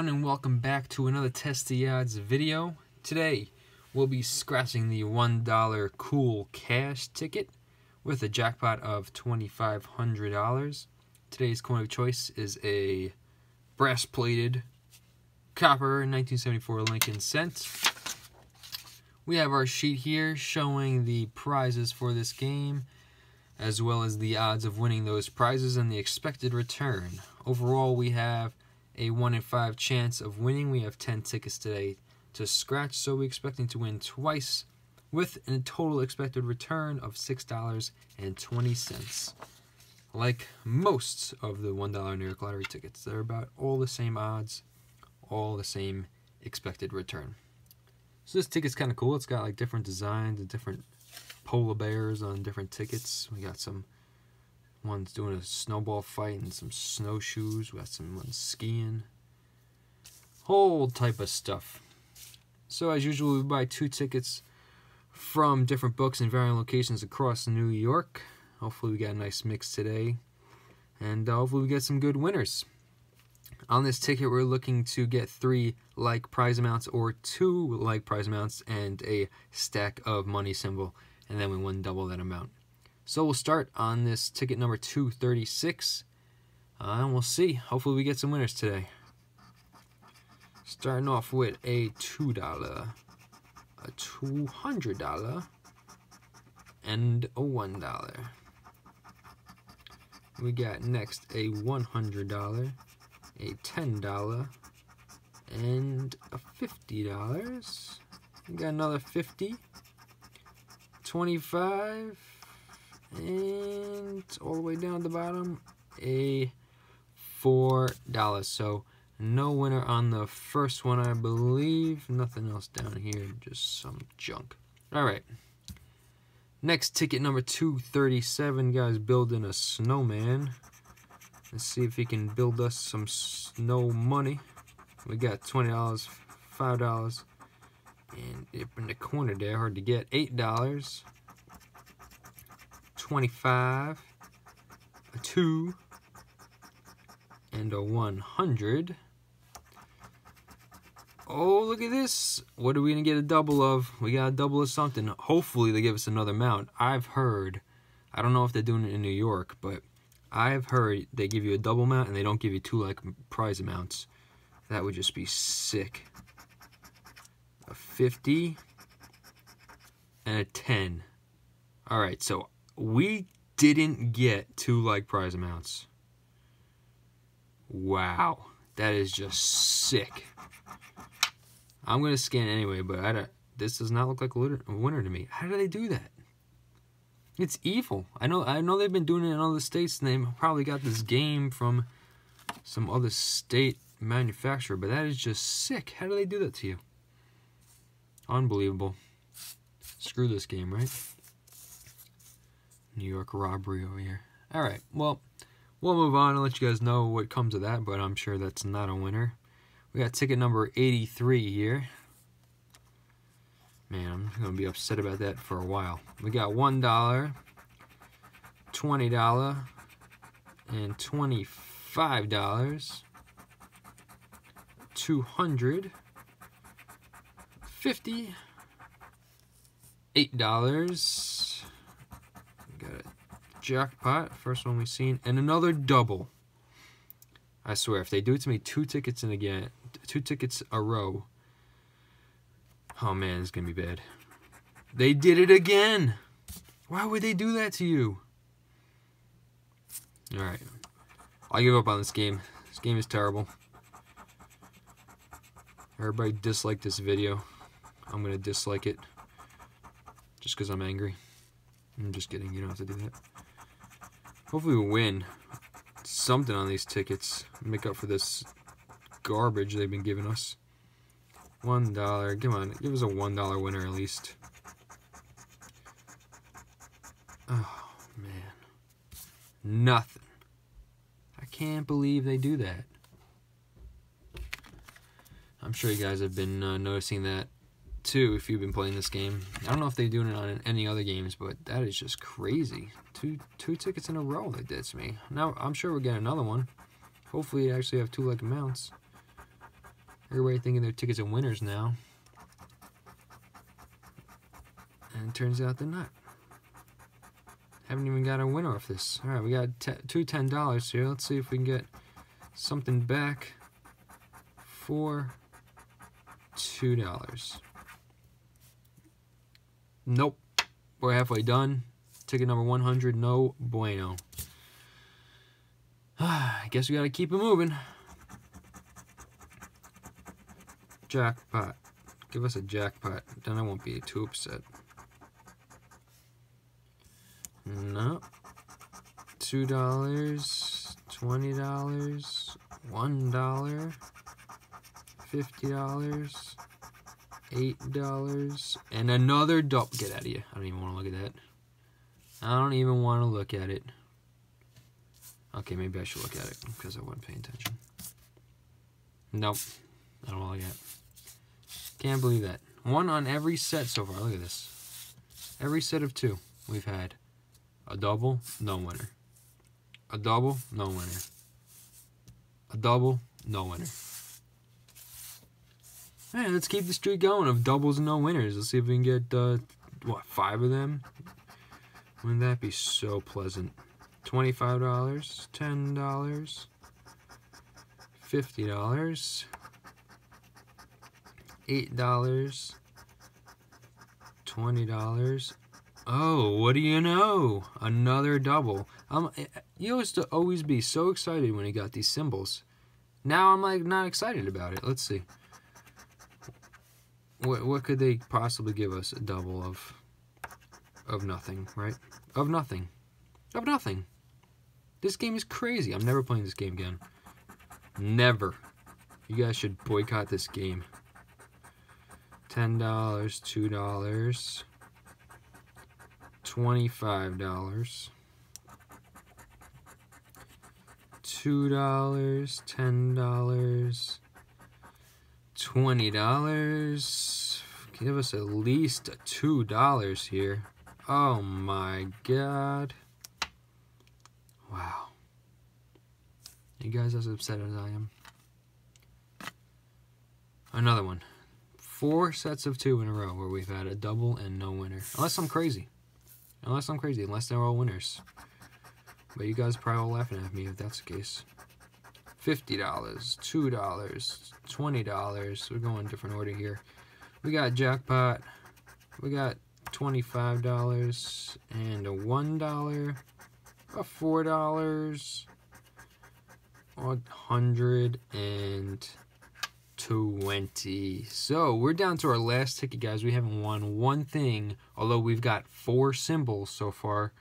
everyone and welcome back to another Test the Odds video. Today we'll be scratching the $1 Cool Cash ticket with a jackpot of $2,500. Today's coin of choice is a brass plated copper 1974 Lincoln cent. We have our sheet here showing the prizes for this game as well as the odds of winning those prizes and the expected return. Overall we have a 1 in 5 chance of winning. We have 10 tickets today to scratch, so we're expecting to win twice with a total expected return of $6.20. Like most of the $1 New York Lottery tickets, they're about all the same odds, all the same expected return. So this ticket's kind of cool. It's got like different designs and different polar bears on different tickets. We got some One's doing a snowball fight and some snowshoes. We got some ones skiing. Whole type of stuff. So as usual, we buy two tickets from different books in varying locations across New York. Hopefully we got a nice mix today. And uh, hopefully we get some good winners. On this ticket, we're looking to get three like prize amounts or two like prize amounts and a stack of money symbol. And then we win double that amount. So we'll start on this ticket number 236. Uh, and we'll see. Hopefully we get some winners today. Starting off with a $2, a $200, and a $1. We got next a $100, a $10, and a $50. We got another 50, 25, and all the way down at the bottom a four dollars. So no winner on the first one I believe. Nothing else down here just some junk. All right. Next ticket number 237 guys building a snowman. Let's see if he can build us some snow money. We got $20 $5 and up in the corner there hard to get. $8 25, a 2, and a 100. Oh, look at this. What are we going to get a double of? We got a double of something. Hopefully they give us another mount. I've heard, I don't know if they're doing it in New York, but I've heard they give you a double mount and they don't give you two like prize amounts. That would just be sick. A 50 and a 10. All right, so we didn't get two like prize amounts. Wow, that is just sick. I'm gonna scan anyway, but I don't, this does not look like a winner to me. How do they do that? It's evil. I know. I know they've been doing it in other states, and they probably got this game from some other state manufacturer. But that is just sick. How do they do that to you? Unbelievable. Screw this game, right? New York robbery over here. All right, well, we'll move on and let you guys know what comes of that, but I'm sure that's not a winner. We got ticket number 83 here. Man, I'm going to be upset about that for a while. We got $1, $20, and $25. 200 50 $8 Got a jackpot, first one we've seen, and another double. I swear, if they do it to me two tickets in again, two tickets a row, oh man, it's gonna be bad. They did it again. Why would they do that to you? All right, I give up on this game. This game is terrible. Everybody dislike this video. I'm gonna dislike it just because I'm angry. I'm just kidding, you don't have to do that. Hopefully we win something on these tickets. Make up for this garbage they've been giving us. One dollar. Come on, give us a one dollar winner at least. Oh man. Nothing. I can't believe they do that. I'm sure you guys have been uh, noticing that too if you've been playing this game. I don't know if they're doing it on any other games, but that is just crazy. Two two tickets in a row they did to me. Now I'm sure we'll get another one. Hopefully, I actually have two like amounts. Everybody thinking their tickets are winners now. And it turns out they're not. Haven't even got a winner off this. Alright, we got two $10 here. Let's see if we can get something back for $2. Nope. We're halfway done. Ticket number 100, no bueno. I guess we gotta keep it moving. Jackpot. Give us a jackpot. Then I won't be too upset. No. Two dollars, twenty dollars, one dollar, fifty dollars, eight dollars, and another double. Get out of here! I don't even want to look at that. I don't even want to look at it. Okay, maybe I should look at it because I wasn't paying attention. Nope, I don't want to. Can't believe that. One on every set so far. Look at this. Every set of two we've had. A double, no winner. A double, no winner. A double, no winner. Hey, let's keep the streak going of doubles and no winners. Let's see if we can get, uh, what, five of them? Wouldn't that be so pleasant? $25, $10, $50, $8, $20. Oh, what do you know? Another double. Um, you used to always be so excited when you got these symbols. Now I'm like not excited about it. Let's see. What what could they possibly give us a double of? Of nothing, right? Of nothing. Of nothing. This game is crazy. I'm never playing this game again. Never. You guys should boycott this game. $10, $2, $25, $2, $10, $20. Give us at least $2 here. Oh my god. Wow. You guys as upset as I am. Another one four sets of two in a row where we've had a double and no winner. Unless I'm crazy. Unless I'm crazy. Unless they're all winners. But you guys probably all laughing at me if that's the case. $50, $2, $20. We're going different order here. We got jackpot. We got $25 and a $1, a $4, a 100 and 20. So we're down to our last ticket, guys. We haven't won one thing, although we've got four symbols so far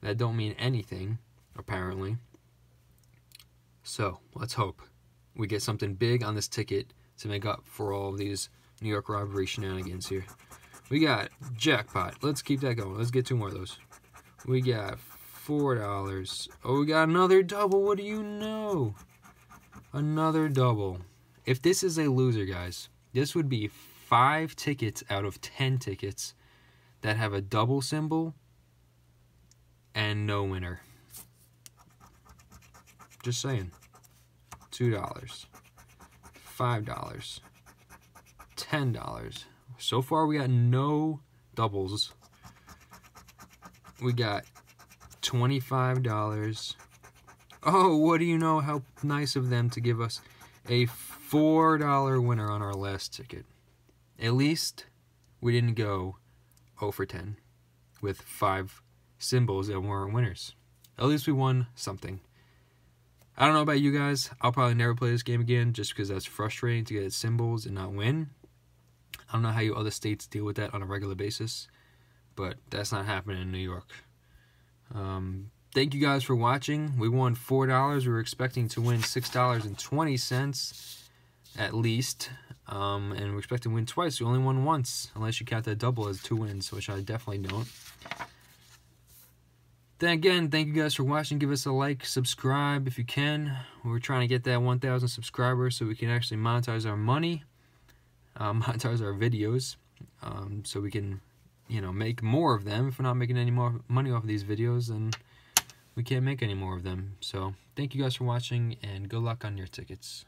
that don't mean anything, apparently. So let's hope we get something big on this ticket to make up for all these New York robbery shenanigans here. We got jackpot. Let's keep that going. Let's get two more of those. We got $4. Oh, we got another double. What do you know? Another double. If this is a loser, guys, this would be five tickets out of ten tickets that have a double symbol and no winner. Just saying. Two dollars. Five dollars. Ten dollars. So far we got no doubles. We got $25. Oh, what do you know? How nice of them to give us a $4 winner on our last ticket. At least we didn't go 0 for 10 with five symbols that weren't winners. At least we won something. I don't know about you guys. I'll probably never play this game again just because that's frustrating to get symbols and not win. I don't know how you other states deal with that on a regular basis, but that's not happening in New York. Um, thank you guys for watching. We won $4. We were expecting to win $6.20 at least. Um, and we're expecting to win twice. We only won once, unless you count that double as two wins, which I definitely don't. Then again, thank you guys for watching. Give us a like, subscribe if you can. We're trying to get that 1,000 subscribers so we can actually monetize our money, uh, monetize our videos, um, so we can, you know, make more of them. If we're not making any more money off of these videos, then we can't make any more of them. So thank you guys for watching, and good luck on your tickets.